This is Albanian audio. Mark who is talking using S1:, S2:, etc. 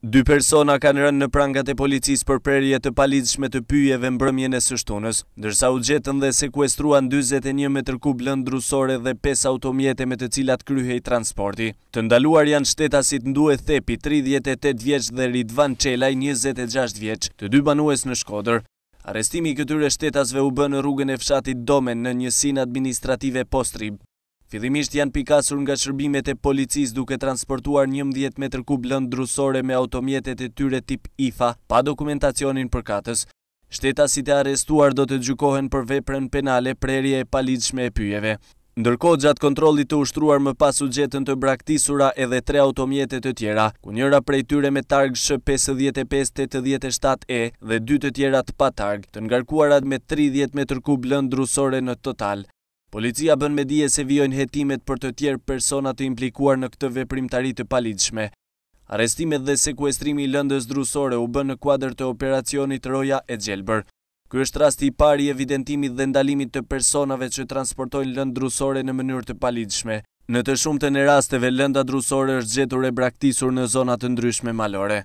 S1: Dy persona kanë rënë në prangat e policisë për prerje të paligjshme të pyjeve mbrëmjen e së shtunës, ndërsa u gjetën dhe sekuestruan dyzet e një metër kub lëndë drusore dhe pesë automjete me të cilat kryhej transporti. Të ndaluar janë shtetasit Ndue Thepi, tridhjetë e tetë vjeç dhe Ridvan Çelaj, njëzet e gjashtë vjeç, të dy banues në Shkodër. Arrestimi i këtyre shtetasve u bë në rrugën e fshatit Domen, në njësinë administrative Postribë. Fillimisht janë pikasur nga shërbimet e policisë duke transportuar njëmbëdhjetë metër kub lëndë drusore me automjetet e tyre tip IFA, pa dokumentacionin përkatës. Shtetasit e arrestuar do të gjykohen për veprën penale Prerje e paligjshme e pyjeve. Ndërkohë, gjatë kontrollit të ushtruar më pas u gjetën të braktisura edhe tre automjete të tjera, ku njëra prej tyre me targë SH pesëdhjetë e pesë tetëdhjetë e shtatë E dhe dy të tjerat pa targë, të ngarkuara me tridhjetë metër kub lëndë drusore në total. Policia bën me dije se vijojnë hetimet për të tjerë persona të implikuar në këtë veprimtari të paligjshme. Arrestimet dhe sekuestrimi i lëndës drusore u bënë në kuadër të operacionit Roja e Gjelbër. Ky është rasti i parë i evidentimit dhe ndalimit të personave që transportojnë lëndë drusore në mënyrë të paligjshme. Në të shumtën e rasteve, lënda drusore është gjetur e braktisur në zona të ndryshme malore.